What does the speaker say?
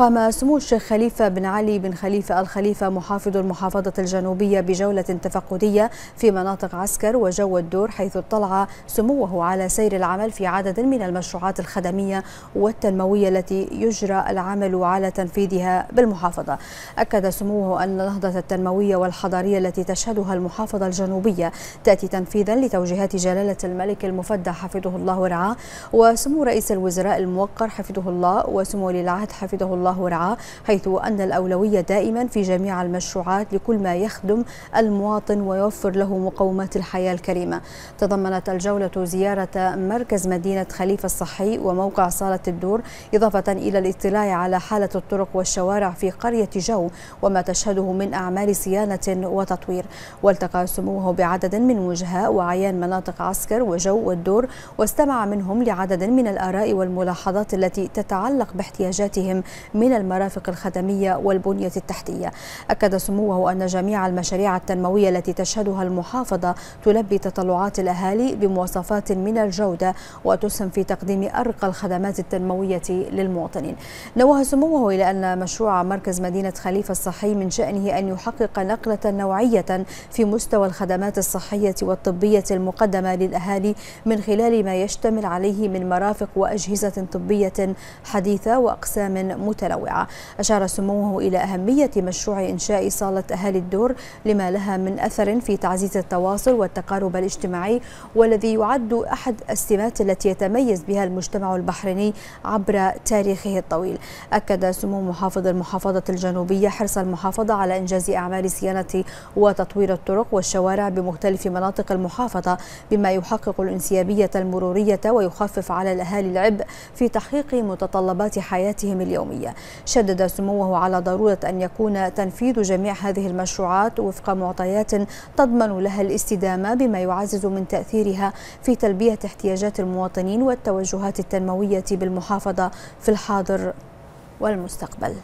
قام سمو الشيخ خليفة بن علي بن خليفة الخليفة محافظ المحافظة الجنوبية بجولة تفقدية في مناطق عسكر وجو الدور حيث اطلع سموه على سير العمل في عدد من المشروعات الخدمية والتنموية التي يجرى العمل على تنفيذها بالمحافظة. أكد سموه أن النهضة التنموية والحضارية التي تشهدها المحافظة الجنوبية تأتي تنفيذا لتوجيهات جلالة الملك المفدى حفظه الله ورعاه وسمو رئيس الوزراء الموقر حفظه الله وسمو ولي العهد حفظه الله ورعاه حيث أن الأولوية دائما في جميع المشروعات لكل ما يخدم المواطن ويوفر له مقومات الحياة الكريمة. تضمنت الجولة زيارة مركز مدينة خليفة الصحي وموقع صالة الدور إضافة إلى الاطلاع على حالة الطرق والشوارع في قرية جو وما تشهده من أعمال صيانة وتطوير. والتقى سموه بعدد من وجهاء وعيان مناطق عسكر وجو والدور واستمع منهم لعدد من الآراء والملاحظات التي تتعلق باحتياجاتهم من المرافق الخدمية والبنية التحتية. أكد سموه أن جميع المشاريع التنموية التي تشهدها المحافظة تلبي تطلعات الأهالي بمواصفات من الجودة وتسهم في تقديم أرقى الخدمات التنموية للمواطنين. نوه سموه إلى أن مشروع مركز مدينة خليفة الصحي من شأنه أن يحقق نقلة نوعية في مستوى الخدمات الصحية والطبية المقدمة للأهالي من خلال ما يشتمل عليه من مرافق وأجهزة طبية حديثة وأقسام متنوعة. أشار سموه إلى أهمية مشروع إنشاء صالة أهالي الدور لما لها من أثر في تعزيز التواصل والتقارب الاجتماعي والذي يعد أحد السمات التي يتميز بها المجتمع البحريني عبر تاريخه الطويل. أكد سمو محافظ المحافظة الجنوبية حرص المحافظة على إنجاز أعمال صيانة وتطوير الطرق والشوارع بمختلف مناطق المحافظة بما يحقق الانسيابية المرورية ويخفف على الأهالي العبء في تحقيق متطلبات حياتهم اليومية. شدد سموه على ضرورة أن يكون تنفيذ جميع هذه المشروعات وفق معطيات تضمن لها الاستدامة بما يعزز من تأثيرها في تلبية احتياجات المواطنين والتوجهات التنموية بالمحافظة في الحاضر والمستقبل.